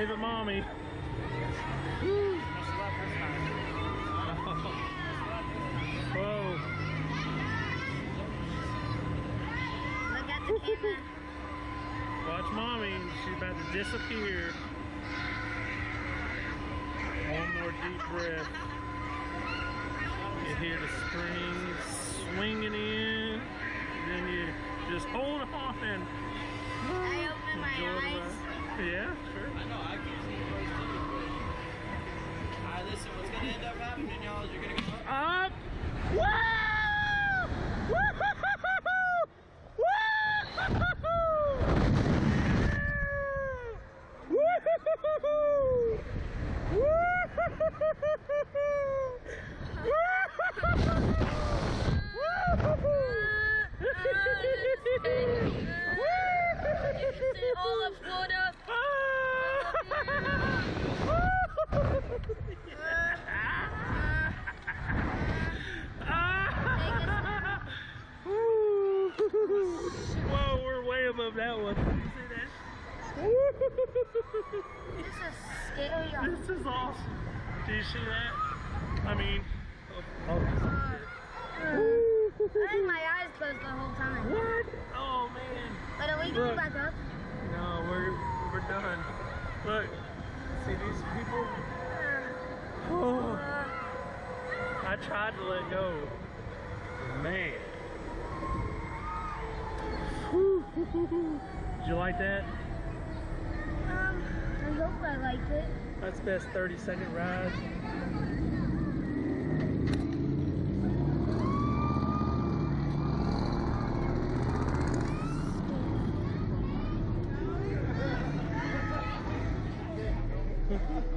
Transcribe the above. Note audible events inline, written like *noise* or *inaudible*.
At mommy. Whoa. Look at the camera. Watch mommy. She's about to disappear. One more deep breath. You hear the springs swinging in. Then you just hold on and I open my eyes. Ride. Yeah, sure. I know, I keep seeing those too. but- Alright, listen, what's gonna end up happening, y'all, is you're gonna go up. Up. all of Florida. Whoa, we're way above that one. You see that? *laughs* This is scary. This is awesome. Do you see that? I mean, oh, oh. I had my eyes closed the whole time. what? Oh man. But are we going back up? No, we're we're done. Look, see these people? Oh, I tried to let go. Man. Did you like that? Um, I hope I liked it. That's the best 30 second ride. *laughs*